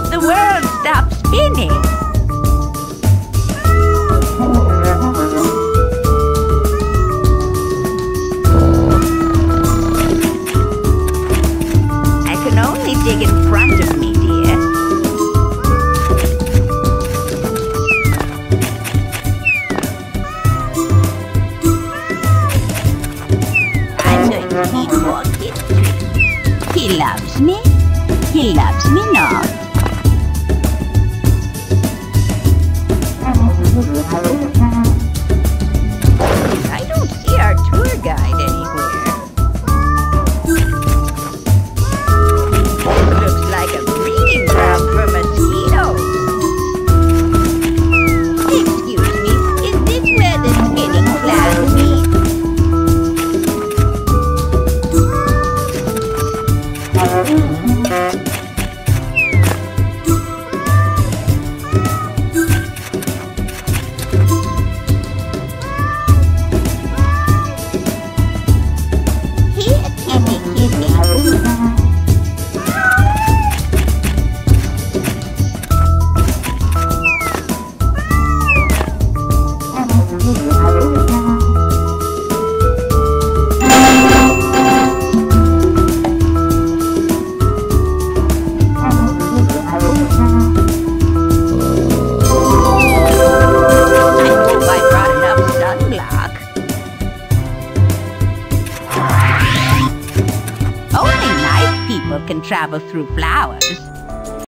thought the world stopped spinning. I can only dig in front of me, dear. I'm going to keep walking. He loves me. He loves me not. People can travel through flowers.